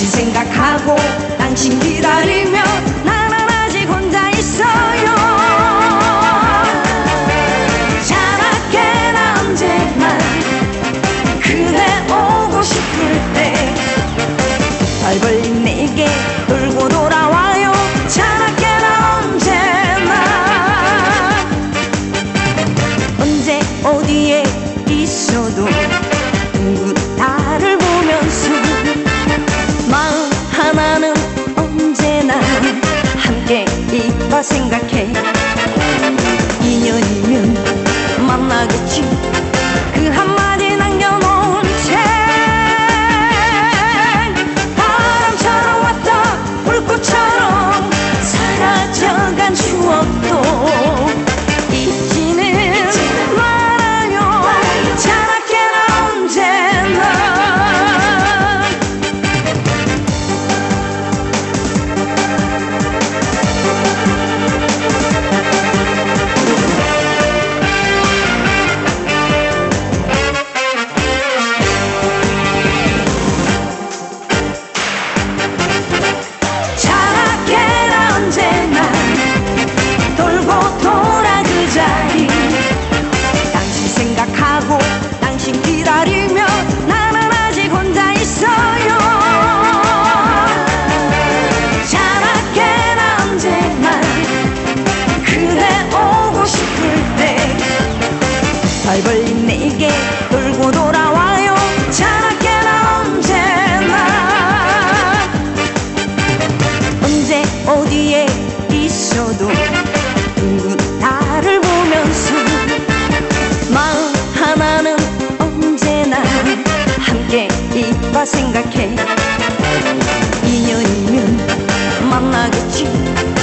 당신 생각하고 당신 기다리면 나는 아직 혼자 있어요. 자나깨 나 언제나 그대 오고 싶을 때 벌벌 내게 돌고 돌아오 생각해. 인연이면 만나겠지. 그 한마디 남겨놓은 채. 바람처럼 왔다 불꽃처럼 사라져간 추억. 어디에 있어도 누구 나를 보면서 마음 하나는 언제나 함께 있다 생각해. 인연이면 만나겠지.